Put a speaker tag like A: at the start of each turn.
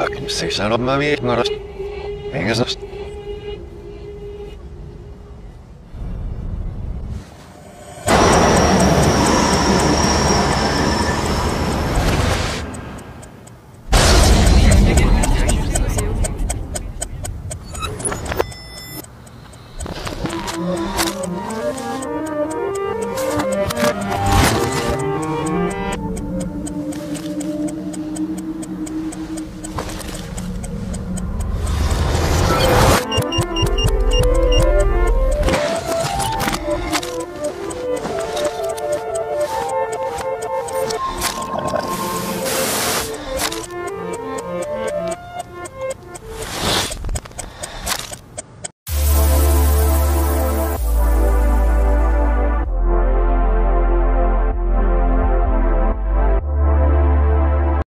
A: fucking six out of my eight minutes. Fingers up. Thank.